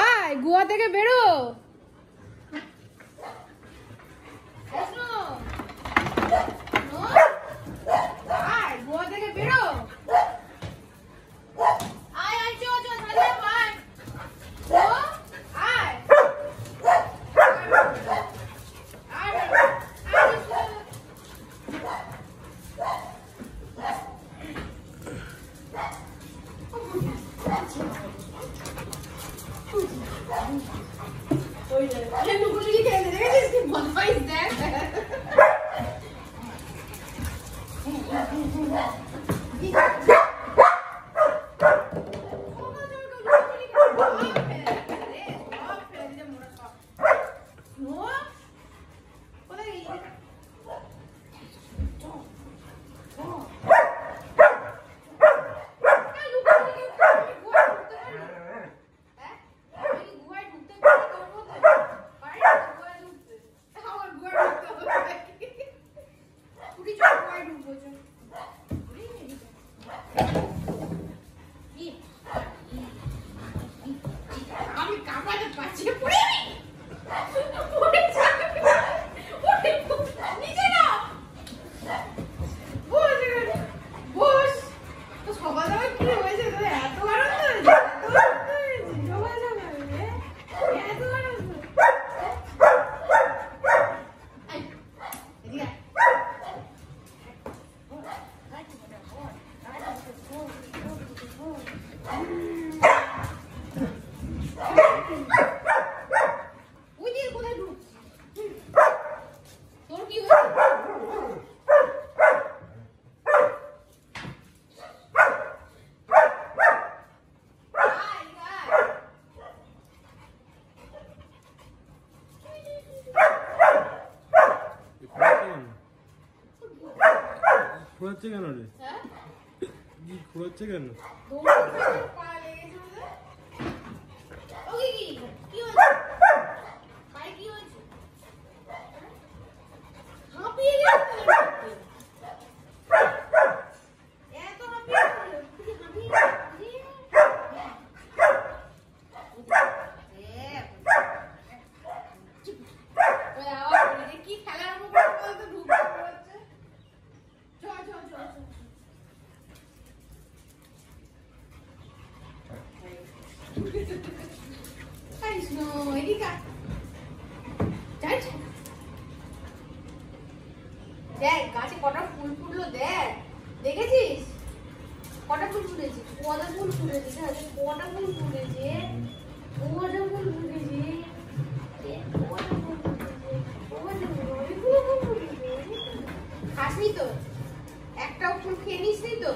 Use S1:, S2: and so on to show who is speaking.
S1: আয় গোয়া থেকে বেরো।
S2: খোঁড়াচ্ছে কেন রে?
S1: হ্যাঁ?
S2: কি খোঁড়াচ্ছে কেন?
S1: baby দেখ, গাছে কটা ফুল ফুটলো, দেখ। দেখেছিস? কটা ফুল ফুটেছে? কটা ফুল ফুলেছে কটা ফুল ফুটেছে, কটা ফুল ফুটেছে খাসনি তো? একটাও ফুল খেয়ে নিস তো?